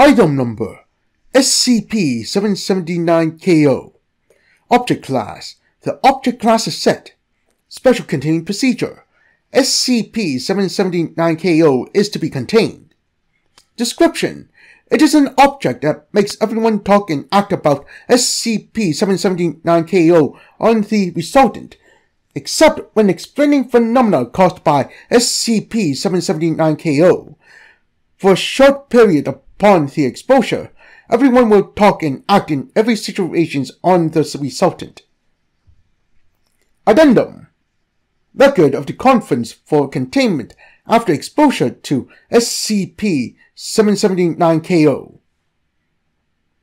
Item Number SCP-779-KO Object Class The object class is set. Special Containment Procedure SCP-779-KO is to be contained. Description It is an object that makes everyone talk and act about SCP-779-KO on the resultant, except when explaining phenomena caused by SCP-779-KO. For a short period upon the exposure, everyone will talk and act in every situation on the resultant. Addendum Record of the conference for containment after exposure to SCP-779-KO.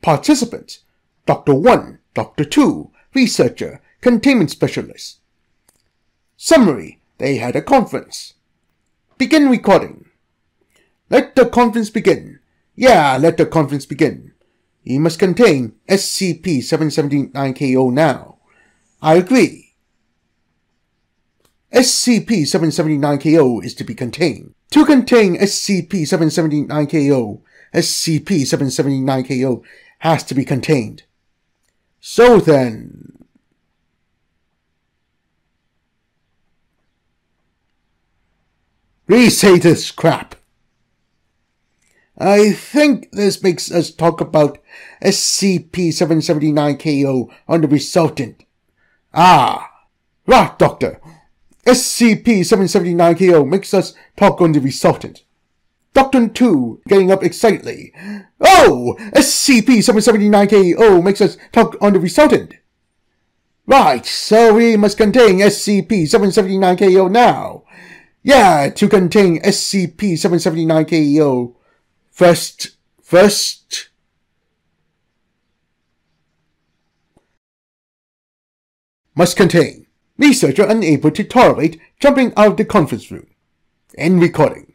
Participants Dr. 1, Dr. 2, Researcher, Containment Specialist. Summary They had a conference. Begin recording. Let the conference begin. Yeah, let the conference begin. He must contain SCP-779-KO now. I agree. SCP-779-KO is to be contained. To contain SCP-779-KO, SCP-779-KO has to be contained. So then... Re-say this crap. I think this makes us talk about SCP-779-KO on the resultant. Ah! Right, Doctor. SCP-779-KO makes us talk on the resultant. Doctor 2 getting up excitedly. Oh! SCP-779-KO makes us talk on the resultant. Right, so we must contain SCP-779-KO now. Yeah, to contain SCP-779-KO. First, first... Must contain. Researcher unable to tolerate jumping out of the conference room. End recording.